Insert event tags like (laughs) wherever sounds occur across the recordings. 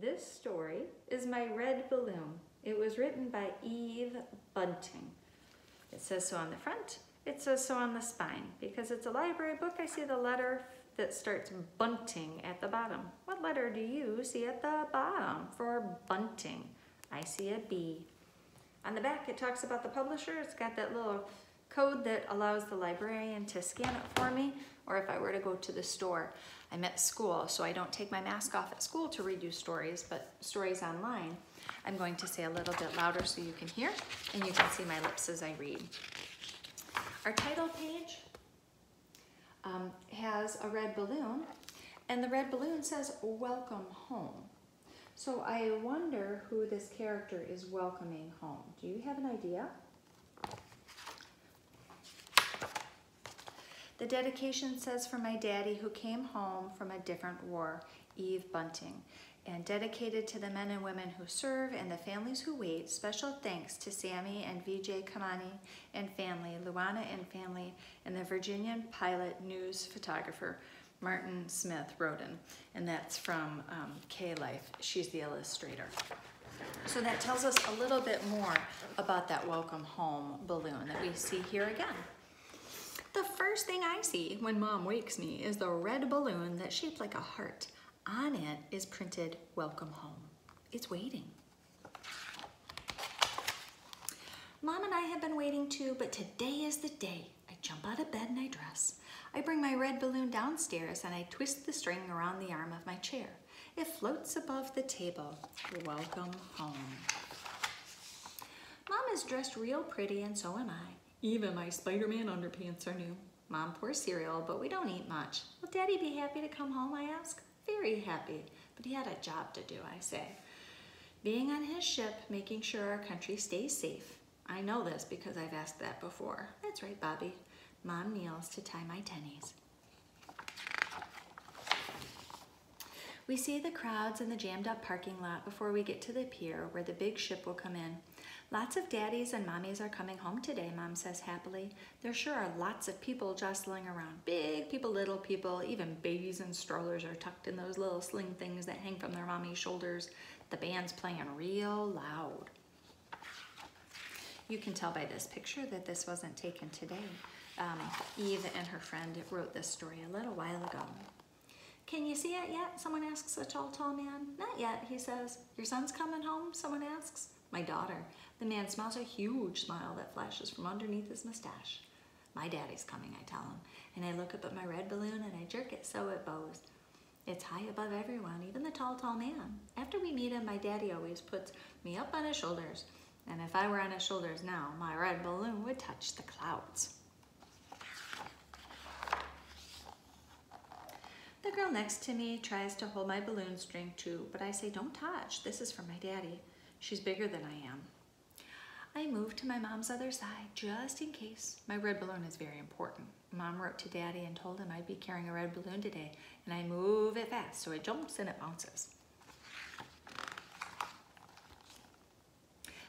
This story is My Red Balloon. It was written by Eve Bunting. It says so on the front, it says so on the spine. Because it's a library book, I see the letter that starts bunting at the bottom. What letter do you see at the bottom for bunting? I see a B. On the back, it talks about the publisher. It's got that little code that allows the librarian to scan it for me, or if I were to go to the store. I'm at school, so I don't take my mask off at school to read you stories, but stories online. I'm going to say a little bit louder so you can hear, and you can see my lips as I read. Our title page um, has a red balloon, and the red balloon says, welcome home. So I wonder who this character is welcoming home. Do you have an idea? The dedication says, for my daddy who came home from a different war, Eve Bunting, and dedicated to the men and women who serve and the families who wait, special thanks to Sammy and VJ Kamani and family, Luana and family, and the Virginian pilot news photographer, Martin Smith-Rodden. And that's from um, Kay Life. She's the illustrator. So that tells us a little bit more about that welcome home balloon that we see here again. The first thing I see when mom wakes me is the red balloon that's shaped like a heart. On it is printed, welcome home. It's waiting. Mom and I have been waiting too, but today is the day. I jump out of bed and I dress. I bring my red balloon downstairs and I twist the string around the arm of my chair. It floats above the table. Welcome home. Mom is dressed real pretty and so am I. Even my Spider-Man underpants are new. Mom pours cereal, but we don't eat much. Will Daddy be happy to come home, I ask? Very happy, but he had a job to do, I say. Being on his ship, making sure our country stays safe. I know this because I've asked that before. That's right, Bobby. Mom kneels to tie my tennies. We see the crowds in the jammed up parking lot before we get to the pier where the big ship will come in. Lots of daddies and mommies are coming home today, Mom says happily. There sure are lots of people jostling around. Big people, little people, even babies and strollers are tucked in those little sling things that hang from their mommy's shoulders. The band's playing real loud. You can tell by this picture that this wasn't taken today. Um, Eve and her friend wrote this story a little while ago. Can you see it yet? Someone asks a tall, tall man. Not yet, he says. Your son's coming home? Someone asks. My daughter. The man smiles a huge smile that flashes from underneath his mustache. My daddy's coming, I tell him, and I look up at my red balloon and I jerk it so it bows. It's high above everyone, even the tall, tall man. After we meet him, my daddy always puts me up on his shoulders, and if I were on his shoulders now, my red balloon would touch the clouds. The girl next to me tries to hold my balloon string too, but I say, don't touch, this is for my daddy. She's bigger than I am. I moved to my mom's other side just in case. My red balloon is very important. Mom wrote to daddy and told him I'd be carrying a red balloon today and I move it fast so it jumps and it bounces.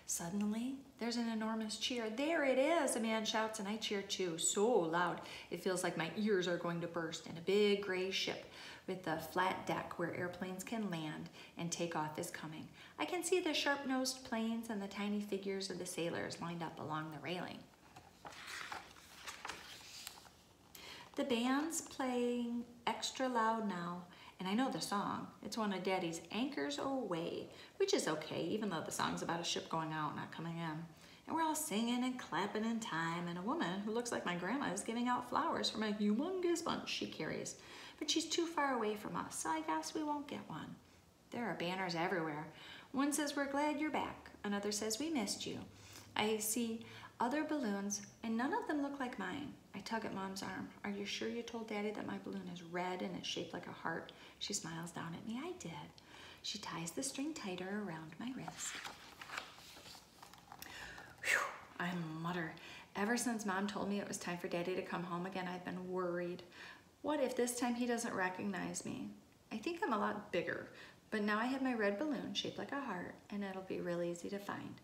Suddenly, there's an enormous cheer. There it is, a man shouts and I cheer too, so loud. It feels like my ears are going to burst and a big gray ship with the flat deck where airplanes can land and take off is coming. I can see the sharp-nosed planes and the tiny figures of the sailors lined up along the railing. The band's playing extra loud now, and I know the song. It's one of Daddy's Anchors Aweigh, which is okay, even though the song's about a ship going out, not coming in. And we're all singing and clapping in time, and a woman who looks like my grandma is giving out flowers from a humongous bunch she carries she's too far away from us, so I guess we won't get one. There are banners everywhere. One says, we're glad you're back. Another says, we missed you. I see other balloons, and none of them look like mine. I tug at mom's arm. Are you sure you told daddy that my balloon is red and it's shaped like a heart? She smiles down at me. I did. She ties the string tighter around my wrist. Whew, I mutter. Ever since mom told me it was time for daddy to come home again, I've been worried. What if this time he doesn't recognize me? I think I'm a lot bigger, but now I have my red balloon shaped like a heart and it'll be real easy to find.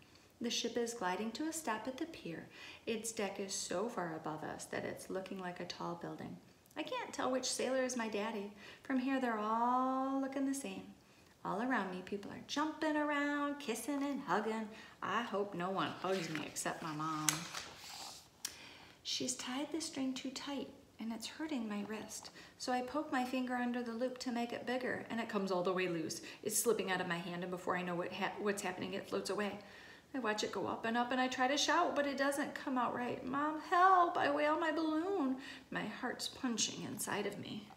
The ship is gliding to a stop at the pier. Its deck is so far above us that it's looking like a tall building. I can't tell which sailor is my daddy. From here, they're all looking the same. All around me, people are jumping around, kissing and hugging. I hope no one hugs me except my mom. She's tied the string too tight and it's hurting my wrist. So I poke my finger under the loop to make it bigger and it comes all the way loose. It's slipping out of my hand and before I know what ha what's happening, it floats away. I watch it go up and up and I try to shout, but it doesn't come out right. Mom, help, I weigh wail my balloon. My heart's punching inside of me.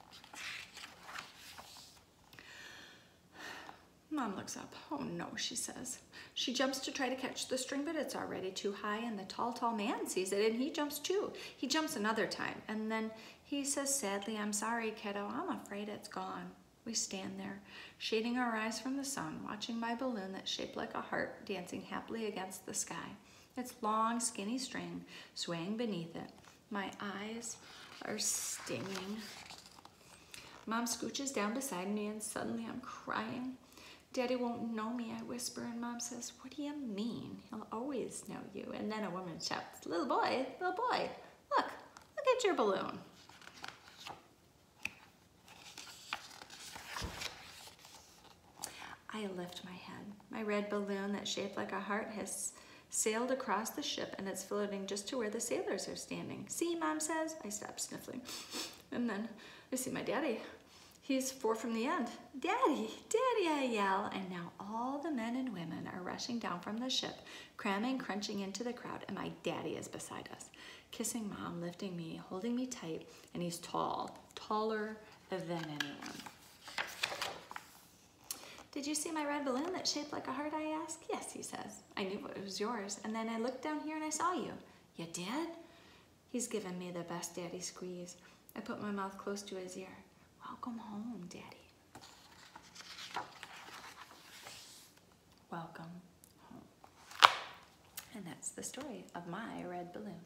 Mom looks up. Oh no, she says. She jumps to try to catch the string, but it's already too high, and the tall, tall man sees it, and he jumps too. He jumps another time, and then he says sadly, I'm sorry, kiddo, I'm afraid it's gone. We stand there, shading our eyes from the sun, watching my balloon that's shaped like a heart dancing happily against the sky. Its long, skinny string swaying beneath it. My eyes are stinging. Mom scooches down beside me, and suddenly I'm crying. Daddy won't know me, I whisper, and Mom says, What do you mean? He'll always know you. And then a woman shouts, Little boy, little boy, look, look at your balloon. I lift my head. My red balloon that's shaped like a heart has sailed across the ship and it's floating just to where the sailors are standing. See, Mom says. I stop sniffling. (laughs) And then I see my daddy He's four from the end. Daddy, Daddy, I yell. And now all the men and women are rushing down from the ship, cramming, crunching into the crowd, and my daddy is beside us, kissing mom, lifting me, holding me tight, and he's tall, taller than anyone. Did you see my red balloon that's shaped like a heart, I ask? Yes, he says. I knew it was yours. And then I looked down here and I saw you. You did? He's given me the best daddy squeeze. I put my mouth close to his ear. Welcome home, Daddy. Welcome home. And that's the story of my red balloon.